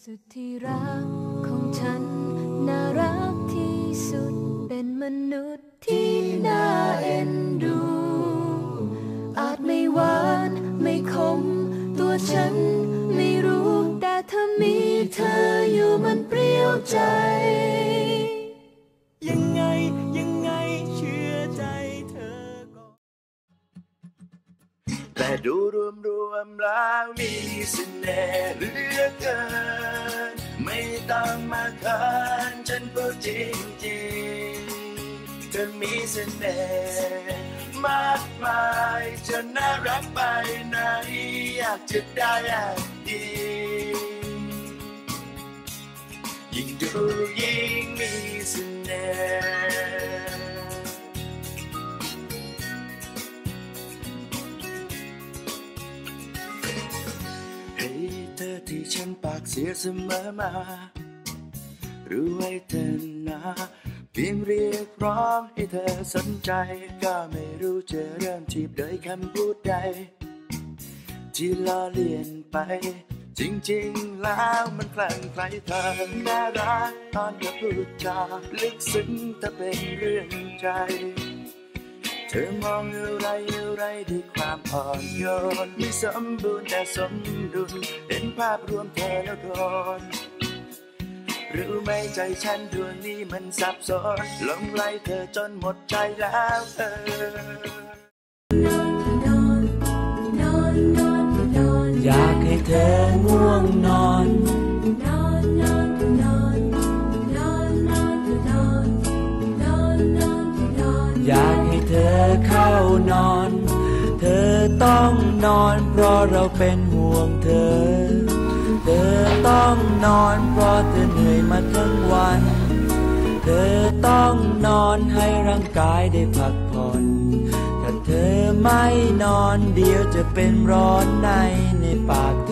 สุดที่รักของฉัน น่ารักที่สุดเป็นมนุษย์ที่น่าเอ็นดู อาจไม่หวานไม่คม ตัวฉันไม่รู้ แต่ถ้ามีเธออยู่มันเปรี้ยวใจ แต่ดูรวมรวมๆแล้วมีเสน่ห์เหลือเกิน ไม่ต้องมาเคินฉันพูดจริงจริงๆเธอมีเสน่ห์มากมายจะน่ารักไปไหนอยากจะได้อยางดียิ่งดูยิ่งมีเสน่ห์ ที่ฉันปากเสียเสมอมา รู้ไว้เธอนะเพียงเรียกร้องให้เธอสนใจ ก็ไม่รู้จะเริ่มจีบโดยคำพูดใด ที่ล้อเลียนไป จริงๆแล้วมันคลั่งไคล้เธอน่ารักตอนเธอพูดจาลึกซึ้งแต่เป็นเรื่องใจ ธอมองอะไรอะไรด้วยความอ่อนโยนไม่สมบูรณ์แต่สมดุลเห็นภาพรวมเธอแล้วโดนรู้ไหมใจฉันดวงนี้มันสับสนหลงไหลเธอจนหมดใจแล้วเธออยากให้เธอง่วงนอนอยาก ต้องนอนเพราะเราเป็นห่วงเธอ เธอต้องนอนเพราะเธอเหนื่อยมาทั้งวัน เธอต้องนอนให้ร่างกายได้พักผ่อน ถ้าเธอไม่นอนเดี๋ยวจะเป็นร้อนในในปากเธอ